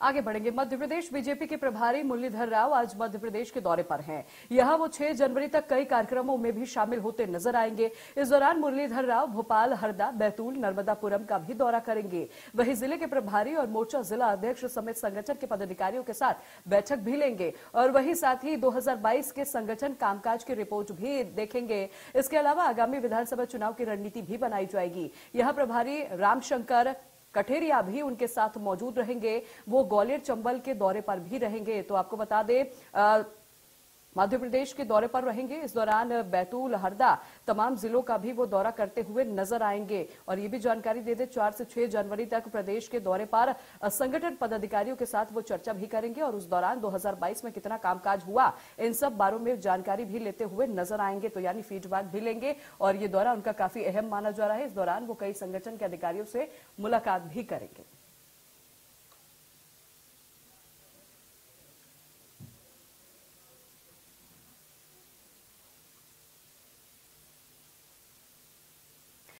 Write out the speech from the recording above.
आगे बढ़ेंगे। मध्य प्रदेश बीजेपी के प्रभारी मुरलीधर राव आज मध्य प्रदेश के दौरे पर हैं। यहाँ वो 6 जनवरी तक कई कार्यक्रमों में भी शामिल होते नज़र आएँगे। इस दौरान मुरलीधर राव भोपाल, हरदा, बैतूल, नर्मदापुरम का भी दौरा करेंगे। वहीं ज़िले के प्रभारी और मोर्चा जिला अध्यक्ष समेत संगठन के पदाधिकारियों के साथ बैठक भी लेंगे। और वहीं साथ ही दो हज़ार बाईस के संगठन कामकाज की रिपोर्ट भी देखेंगे। इसके अलावा आगामी विधानसभा चुनाव की रणनीति भी बनाई जाएगी। यहाँ प्रभारी रामशंकर कठेरिया भी उनके साथ मौजूद रहेंगे, वो ग्वालियर चंबल के दौरे पर भी रहेंगे। तो आपको बता दें मध्य प्रदेश के दौरे पर रहेंगे। इस दौरान बैतूल, हरदा, तमाम जिलों का भी वो दौरा करते हुए नज़र आएँगे। और ये भी जानकारी दे दे, चार से छह जनवरी तक प्रदेश के दौरे पर संगठन पदाधिकारियों के साथ वो चर्चा भी करेंगे और उस दौरान 2022 में कितना कामकाज हुआ, इन सब बारों में जानकारी भी लेते हुए नज़र आएँगे तो यानी फीडबैक भी लेंगे। और ये दौरा उनका काफ़ी अहम माना जा रहा है। इस दौरान वो कई संगठन के अधिकारियों से मुलाकात भी करेंगे।